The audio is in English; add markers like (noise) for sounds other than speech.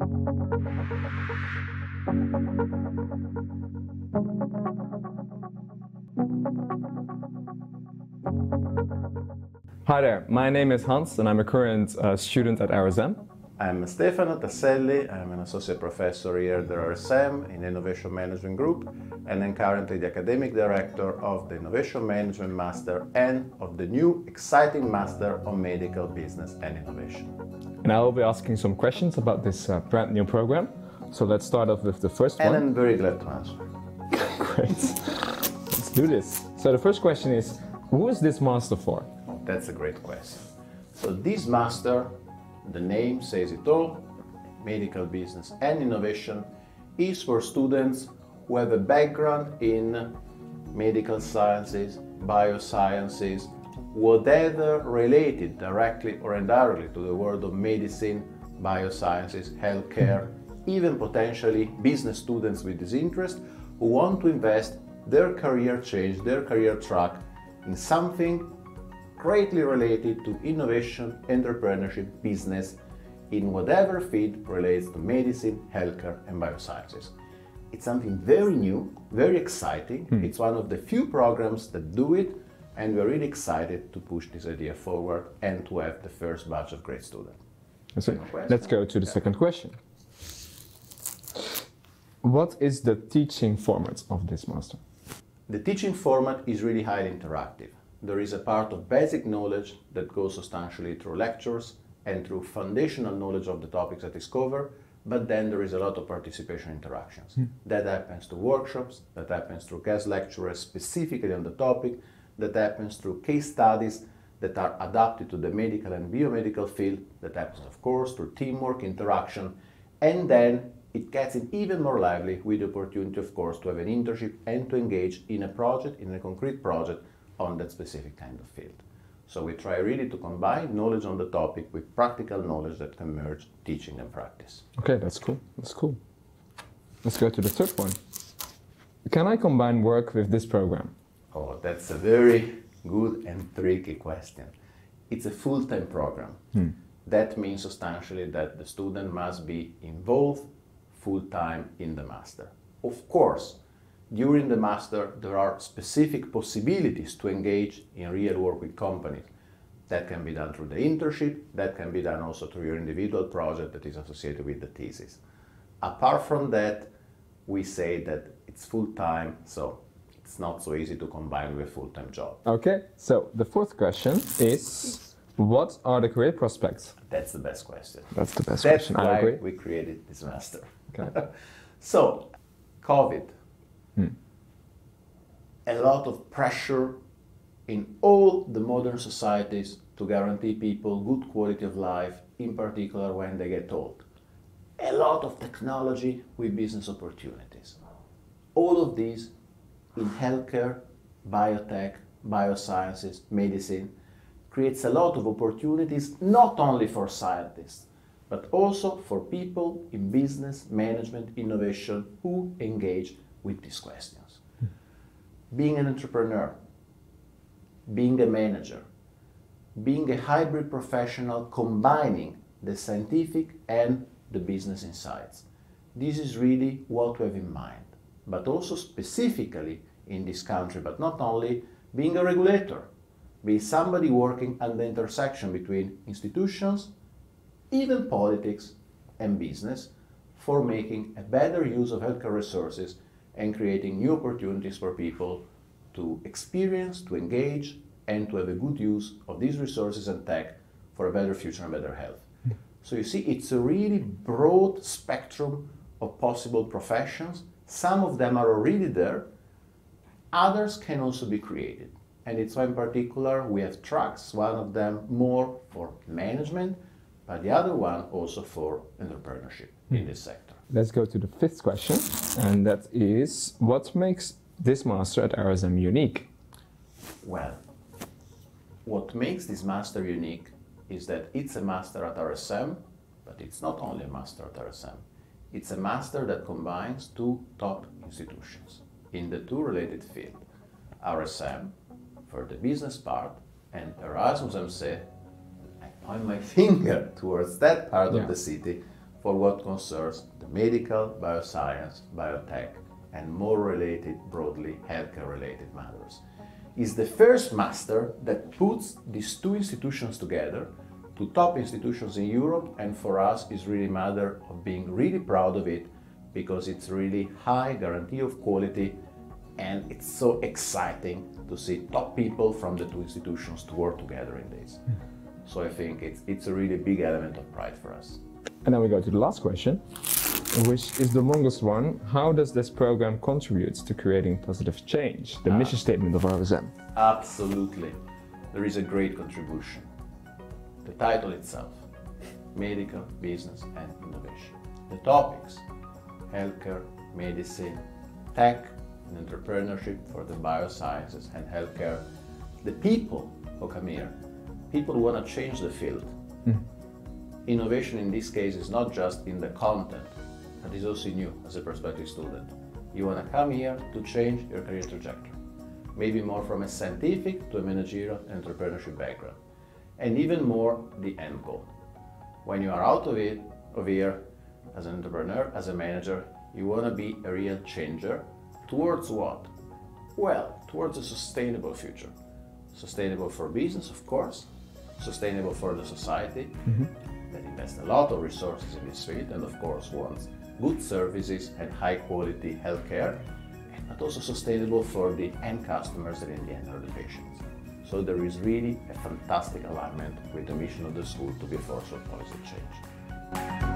Hi there, my name is Hans and I'm a current uh, student at RSM. I'm Stefano Tasselli. I'm an associate professor here at the RSM in Innovation Management Group, and I'm currently the academic director of the Innovation Management Master and of the new exciting Master on Medical Business and Innovation. And I will be asking some questions about this uh, brand new program. So let's start off with the first And one. I'm very glad to answer. (laughs) Great. Let's do this. So the first question is, who is this master for? That's a great question. So this master, the name says it all, medical business and innovation, is for students who have a background in medical sciences, biosciences, whatever related directly or indirectly to the world of medicine, biosciences, healthcare, even potentially business students with this interest who want to invest their career change, their career track in something greatly related to innovation, entrepreneurship, business in whatever field relates to medicine, healthcare, and biosciences. It's something very new, very exciting. Hmm. It's one of the few programs that do it, and we're really excited to push this idea forward and to have the first batch of great students. So let's go to the second question. What is the teaching format of this master? The teaching format is really highly interactive. There is a part of basic knowledge that goes substantially through lectures and through foundational knowledge of the topics that is covered, but then there is a lot of participation interactions. Hmm. That happens through workshops, that happens through guest lecturers specifically on the topic, that happens through case studies that are adapted to the medical and biomedical field, that happens, of course, through teamwork, interaction, and then it gets even more lively with the opportunity, of course, to have an internship and to engage in a project, in a concrete project on that specific kind of field. So we try really to combine knowledge on the topic with practical knowledge that can merge teaching and practice. Okay, that's cool. That's cool. Let's go to the third one. Can I combine work with this program? Oh, that's a very good and tricky question. It's a full-time program. Hmm. That means substantially that the student must be involved full-time in the master. Of course, during the master, there are specific possibilities to engage in real work with companies. That can be done through the internship, that can be done also through your individual project that is associated with the thesis. Apart from that, we say that it's full time, so it's not so easy to combine with a full time job. Okay, so the fourth question is what are the career prospects? That's the best question. That's the best That's question. I why agree. we created this master. Okay. (laughs) So, COVID. Hmm. A lot of pressure in all the modern societies to guarantee people good quality of life, in particular when they get old. A lot of technology with business opportunities. All of these in healthcare, biotech, biosciences, medicine creates a lot of opportunities not only for scientists, but also for people in business, management, innovation who engage with these questions. Being an entrepreneur, being a manager, being a hybrid professional combining the scientific and the business insights. This is really what we have in mind, but also specifically in this country, but not only being a regulator, be somebody working at the intersection between institutions, even politics and business, for making a better use of healthcare resources and creating new opportunities for people to experience, to engage, and to have a good use of these resources and tech for a better future and better health. So you see, it's a really broad spectrum of possible professions. Some of them are already there, others can also be created. And it's why, in particular, we have tracks, one of them more for management, but the other one also for entrepreneurship in hmm. this sector. Let's go to the fifth question, and that is what makes this master at RSM unique? Well, what makes this master unique is that it's a master at RSM, but it's not only a master at RSM. It's a master that combines two top institutions in the two related fields. RSM for the business part and Erasmus MC, I point my (laughs) finger towards that part Yeah. of the city for what concerns the medical, bioscience, biotech, and more related, broadly, healthcare related matters. Is the first master that puts these two institutions together, two top institutions in Europe, and for us is really a matter of being really proud of it because it's really high guarantee of quality and it's so exciting to see top people from the two institutions to work together in this. So I think it's, it's a really big element of pride for us. And then we go to the last question, which is the longest one. How does this program contribute to creating positive change? The ah. mission statement of RSM. Absolutely. There is a great contribution. The title itself Medical, Business and Innovation. The topics healthcare, medicine, tech, and entrepreneurship for the biosciences and healthcare. The people who come here, people who want to change the field. Mm. Innovation in this case is not just in the content, but is also in you as a prospective student. You want to come here to change your career trajectory, maybe more from a scientific to a managerial entrepreneurship background, and even more the end goal. When you are out of it, of here, as an entrepreneur, as a manager, you want to be a real changer towards what? Well, towards a sustainable future. Sustainable for business, of course, sustainable for the society mm-hmm. that invests a lot of resources in this field, and of course wants good services and high quality healthcare, but also sustainable for the end customers and in the end are the patients. So there is really a fantastic alignment with the mission of the school to be a force of positive change.